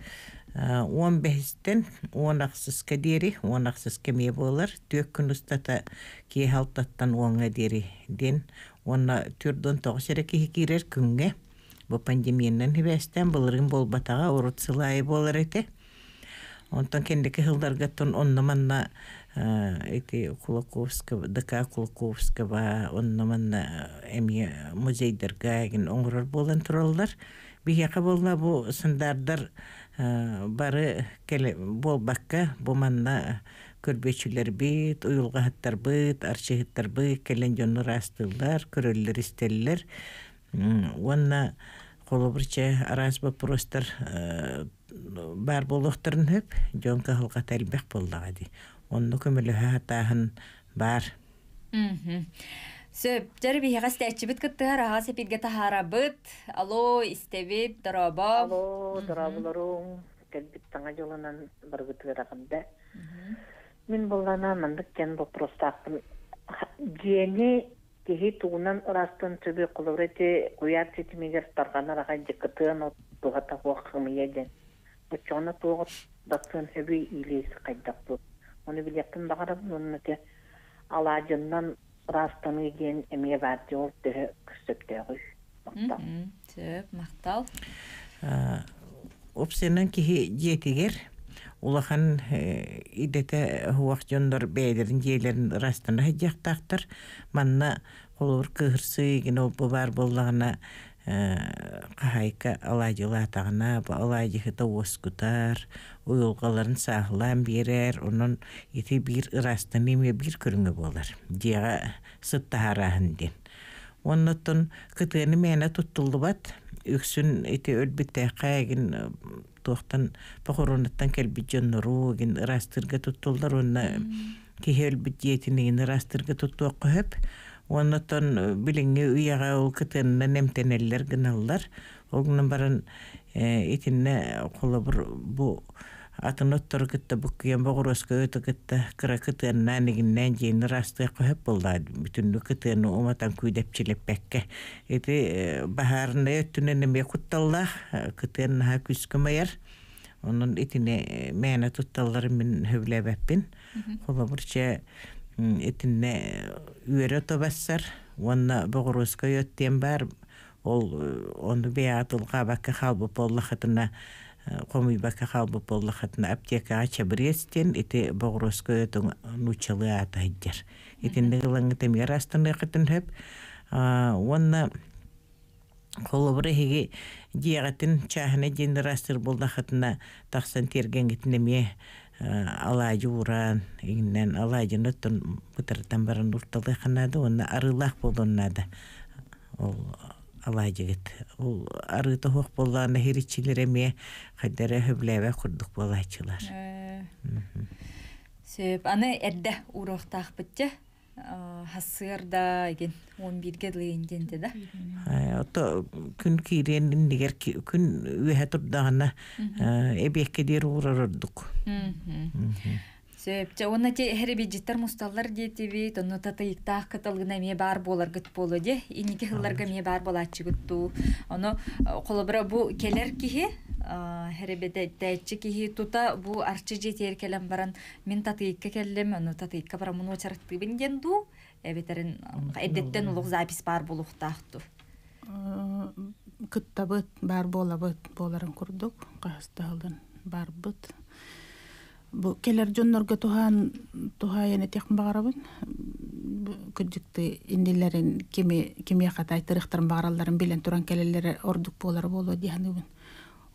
он бестен он аксыска дери он аксыска ме болар тök күн устата ки халтаттан оңа дери ден. Онна ки кирер күнгө бу пандемиянан хибестен былырын болбатага урут сылайы болар эте онтон кендеки хылдаргаттон оннаманна эти Кулаковска, ДК Кулаковска оннаманна эми музейдерге ген оңрор болан тураллар. Бихяка болла бу сындардар бары келе болбакка бу манна көрбөчүлөр бит, уюлга хаттар бит, арчыгыттар бит, келен жоннор астылдар, көрөллөр истеллер. Онна холобурча арас вопростар бар болохтарын хөп, жон кахылга тәлбек боллага ди. Онны көмөлө хатаһын бар. Мгм. сөп жары биһига стәчибит кыттыгар ага сепирге тахарабыт алло истебит дороба Алло, дорабыларың, кәлбит таңа жолынан баргытыгырагында. Мен боллана мандык кен вопростақпын. Жени кеһи тугунан ырастын төбе куловрети куяр тетимигер тарганар ага жыкытын туга тавакым еден. Бучона туга илес кайдак бу. Оны багарып, оны те ырастын еген эмие бар жол тө күсөптөгү. Мгм. сөп мактал Опсенан кихи жетигер улахан идете хуак жондор бэйдерин жейлерин растана хыджактактар манна холур кыһырсы ген ол бу бар боллагана кахайка алажылатагына бу алажыхыта оскутар уюлгаларын сахлан берер онун ити бир ырастан эме бир көрүңө болар жега сыттахараһын ден Оннотон кытыны мэна туттулдубат үксүн эти өлбүттэ кайгин туохтан похоронаттан келбит жоннору ген ырастырга туттулдар онна кихи өлбүт диетинигин ырастырга туттуок көһөп оннотон билиңи уяга ол кытынна немтенеллер гыналлар олгунан баран итинне колобур бу атын оттор кытта буккуян богороска өтө кытта кыра кытыанна нигиннен жейин расты көһөп булла бүтүннү кытыаны уматан күйдепчилеппекке ити бахарында өттүнен эме кутталла кытыаннаха күскөмаяр онун итине мэна тутталлары мен хөблебеппин холобурча итинне үөрө тобассар уонна богороска өттен бар ол ону беатылга бакка халбы боллахатына комуй бака халбы боллахатына аптекага чабырестен ити богороско өтөң нучалы ата хиджар итинде гылаңы темер астаны кытын хөп онна холобура хиги диягатын чахына жендерастыр болдахатына таксан терген гитнеме алаажы уран игиннен алаажын өттөн бытыртан баран урталы ханады онна арылах болоннада ол алаажыгыт ол арыта хуак боллаана хиричилер эме хайдара хөблэбэ курдук болаачылар сөп аны эрдэ урохтаахпытча хассыарда эген он бирге лыйынденде да ото күн киирен индигер күн үөһэ турдагана эбиекке диэр урорордук сөп онна те херебиджиттер мусталлар диетибит онно татыйыктаах кытылгына ме бар болар гыт болу де инники хылларга ме бар болачы гытту оно колобура бу келер кихи херебеде дәйтчи кихи тута бу арчы жетер келем баран мен татыйыкка келлем оно татыйыкка бара муну чарыктыбын денду эбетерин эддеттен улук запись бар болуктаахту кыттабыт бар болабыт боларын курдук кастаалдан барбыт бу келер жоннорго тухан тухаяне тек багарабын күдүктү индилерин кими кими катай тырыктарын багараларын билен туран келелери ордук болар болу дияныбын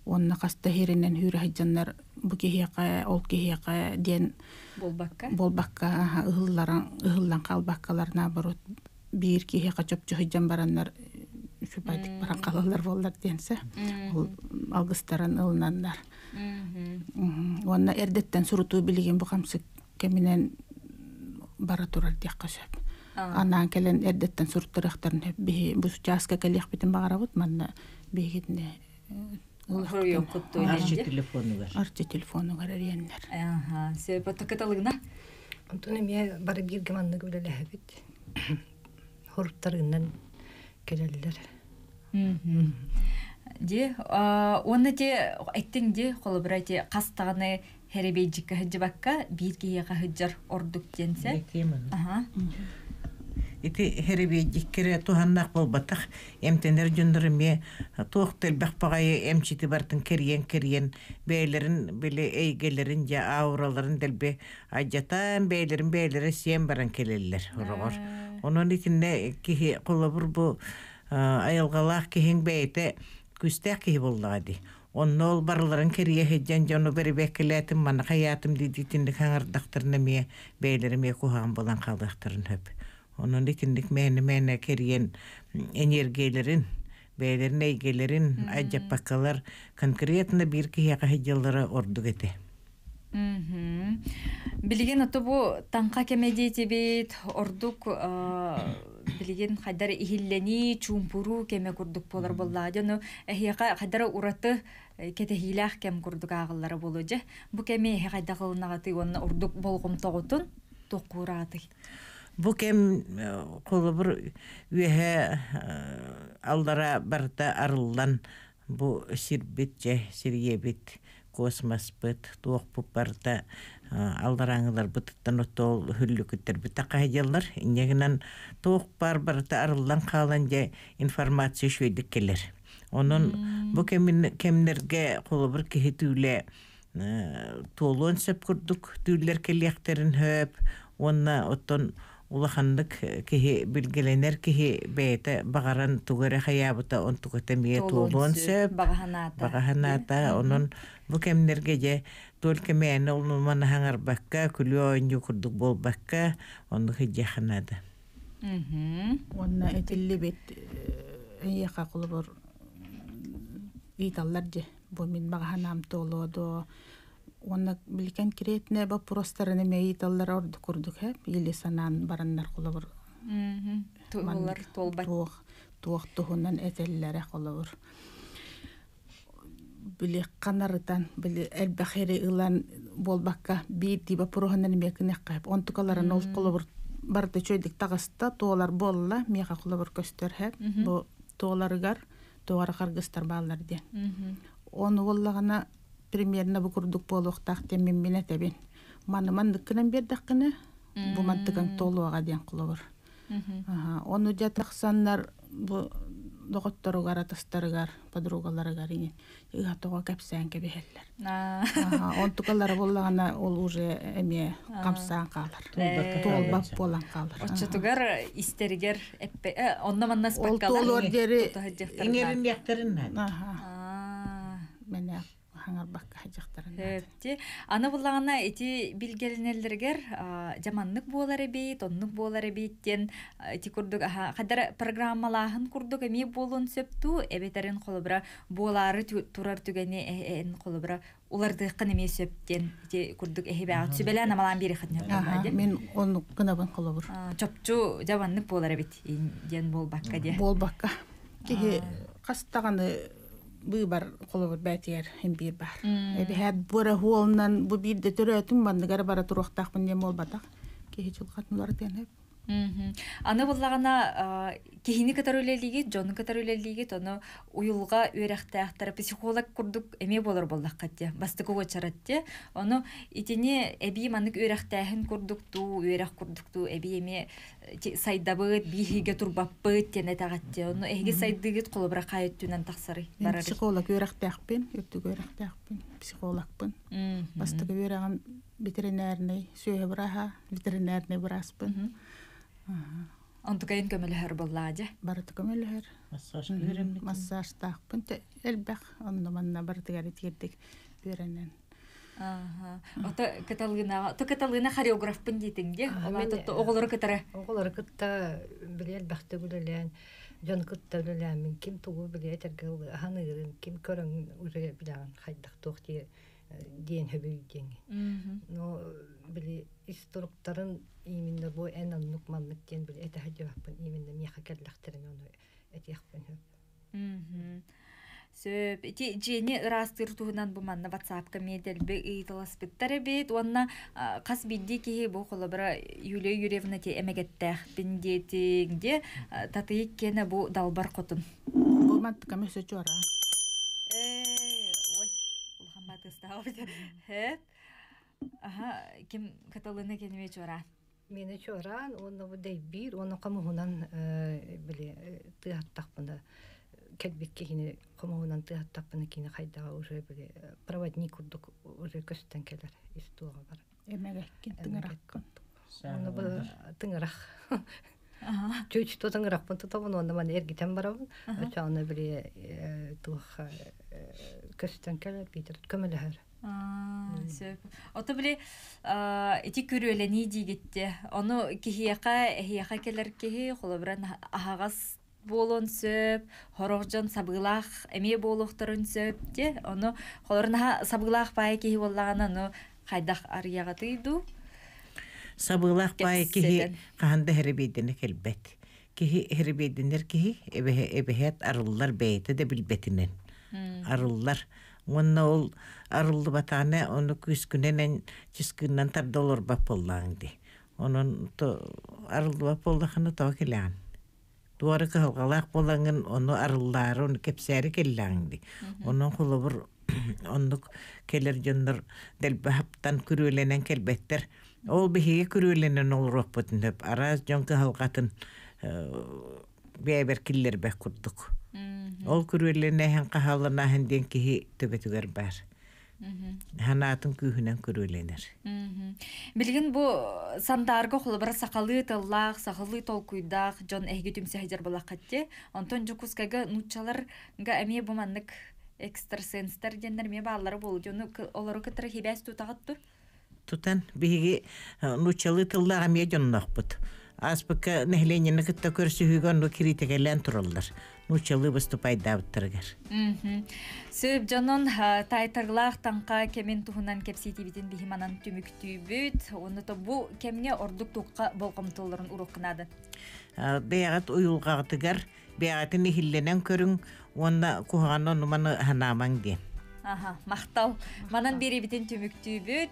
онна каста херинен хүрэ хаджаннар бу кихияка ол кихияка диен болбакка болбакка ыһылларан ыһыллан калбаккалар наоборот биир кихияка чопчу хыджан бараннар шупайтык баран калалар боллар диенсе ол алгыстаран ылнаннар Онна эрдеттен сурутуу билигин бу камсык кеминен бара турар диякка сөп. Анан келен эрдеттен суруттарактарын хөп бихи бу жааска келиях битин багарабыт манна бигидне арчы телефонугар арчы телефонугар эриеннер. Аха, сөп отокаталыгна. Онтон эме бары бирге манны көрөлөһөбүт. Хоруптарынан келелер. Де, оны те айттың де холобура те кастаганы херебейжикка хыджыбакка биргияга хыджар ордук денсе. Ити херебиэддиккере туханнаах болбатах эмтенер дьондорыме туохтел бахпагайы эмчити бартын кериен кериен бээлерин биле эйгелерин жа аураларын делбе ажатан бээлерин бээлери сиен баран келеллер орогор онон итинне кихи колобур бу айылгалаах кихин бейте күстэх кихи боллагади онно ол барларын керие хеджан жону бери беккелетим мана хаятым дидитинди хаңардактарына ме бээлериме кухаан болан калдактарын хөп Onun itindik mene mene keriyen энергиялерин бээлерин эйгелерин ажаппаккалар конкретно бир кияка хеджаллара ордук эте Билеген ото бу танка кемедиети бит ордук билигин хайдар ихиллени чумпуру кеме курдук болар болла жана эхияка хайдар ураты кетехилах кем курдук агыллары болу же бу кеме эхе хайда кылынагаты онна урдук болгум тогутун токураты Бу кем колобур үеһе алдара барта арыллан бу сирбит же сирьебит Космос бит туох бу барта алдараңылар бытыттан оттол хүллүкүттер бита кайдылар инегинен туох бар барта арыллан калан же информация шөйдүк келер онун бу кемин кемнерге колобур кихи түүле толуон сөп курдук түүлер келияктерин хөп онна оттон улаханнык киһи билгеленер киһи бэйэтэ бағаран тугары хаябыта он тугата мие туулуон сөп багаһанаата бағаһанаата онон бу кемнерге же только мээни олнумана хаңарбакка күлүөн юкурдук болбакка онну хиджаханада Онна этилли бит эйяка кулубур италлар же бу мин багаханам толодо онна билкен киретне ба простарыны ме италлар орду курдук хеп или санан бараннар кулубур туулар толбат туох туох тухунан этеллере кулубур били канарытан били элбахери ылан болбакка бир тиба пуроханан мекине кайып онтукаларын ол кулубур барды чөйдик тагыста туолар болла меха кулубур көстөрһеп бу туоларыгар тугара каргыстар баалар ден оны оллагана примерно бу курдук болуктак темен мене тебин маны мандыккынан бердаккыны бу мантыган толуага ден кулубур оны жатаксаннар бу доготторугар атастарыгар подругаларыгар ине ыга тога кепсән кебехеллер онтукалары боллагана ол уже эме камсаан каалар толбап болан каалар оччотугар истеригер эппе онна манна ол толуор дери иңерин яктарын мене хаңар бакка хажактарын Хөпти. Аны буллагана эти билгеленелергер жаманнык болар эбит, оннук болар эбиттен эти курдук аха кадар программалаһын курдук эми болун сөптү эбетерин колубра болары турар түгени эн колубра уларды кыны сөптен эти курдук эхибе сүбеле намалан бири хатня. мен onu кынабын колобур Чопчу жаманнык болар эбит. Ден болбакка де. болбакка кихи кастаганы бар колобур бәтиер хем бир бар. Эби хәт бура хуолнан бу бирде төрөтүм бандыгар бара туруктакпын дем болбатак кихи чулкатмылар тенеп. Аны буллагана кихини катарылелиги, жону катарылелиги, тону уюлга үйрәхтәхтәр психолог курдук эме болар боллак катте. Бастыгы очаратте. Оны итини эби манык үйрәхтәхин курдукту, үйрәх курдукту эби эме сайдабыт, бихиге турбаппыт тене тагатте. Оны эги сайдыгыт колобра кайыт түнен тахсары. Мен психолог үйрәхтәхпин, үртүг үйрәхтәхпин, психологпын. Бастыгы үйрәгән ветеринарный, сүйе браха, ветеринарный браспын. Онтукайын көмөлөһөр боллаажа. Барыты көмөлөһөр. массаж көрөм Массаж тахпын, элбэх, онно манна барытыгар итирдик үйрәнен. Ага. Ото каталыгына, то каталыгына хореографпын дейтинге. Олар тотто оголор катара. Оголор кытта билел бахты бүлелен, жон кытта бүлелен, мен ким тугу биле тергел ханыгын, ким көрөн уже билан хайдак тохти диен хөбүйден. Но биле инструкторын именно бу эн аннук маннык диен биле эте хаҗаппын именно миха келлахтерин оны этияхпын. Сөп, ити жени ырастыр туһунан бу манна WhatsApp-ка меделбе ыйтыласпыттар бит, уонна кас бидди киһи бу холобра Юлия Юрьевна те эмегеттэх биндетиңде татыйык кене бу далбар котун. Бу мантыка Хэп. Аха, ким каталына кенеме чора. Мені чоран, оны бұдай бир, оны қамығынан біле тыяттақпында кәлбекке кені қамығынан тыяттақпында кені қайдаға уже біле проводник үрдік уже көстен келер истуға бар. Эмегеккин тыңыраккын. Оны бұл тыңырақ. Чөч то тыңырақпын тұтабын, оны маны әргетен барабын. Өте оны біле туға көстен келер, бейтір көмілі Сөп. Ото биле эти көрөлени дигитте. Ону кихияка эхияка келер кихи холобран ахагас болон сөп, хорожон сабылах эме болохторун сөп те. Ону холорна сабылах бай кихи боллагана ну хайдах арыягатыйду. Сабылах бай Кепсетен. каханда херебидене келбет. киһи херебейдинер киһи эбеһе эбеһет арыллар бэйте де билбетинен арыллар Онна ол арылды батаны оны күскүнен чискүннен тардолор бап боллааңды. Онун то арылды бап болдаханы то келян. Туары кылгалак болаңын оны арыллары оны кепсәри келлаңды. Онун кулубур оннук келер жоннор делбаптан күрүленен келбеттер. Ол биһиге күрүленен ол роппутун деп араз жон кылгатын бәбер киллер бәк курдук. Ол күрүлене һән кахалына һән ден киһи төбөтүгөр бар. Ханатын күйүнен күрүленер. Билген бу сандарга холбара сакалы таллах, сакалы толкуйдах, жон эһиге түмсэ хажар балакатте. Онтон жукускага нучалар га эмие бу маннык экстрасенстер дендер ме баллары болу. Жону олары кытыры хибәс тутагатту. Тутан биһиги нучалы тыллага ме жоннохпут. Аспыка нехленені кытта көрсүһүгөн ну киритегелен туралдар. Нучалы выступай давыттыргар. Сөп жонон тайтарлах танка кемен тухунан кепсити битин бихиманан түмүктүүбүт. Оны то бу кемне ордук тукка болгомтолорун урукнады. Бәягат уюлгағытыгар, бәягатын ихилленен көрүң, онна куханын нуманы ханамаң ден. Аха, мақтал. Манан бери битин түмүктүүбүт.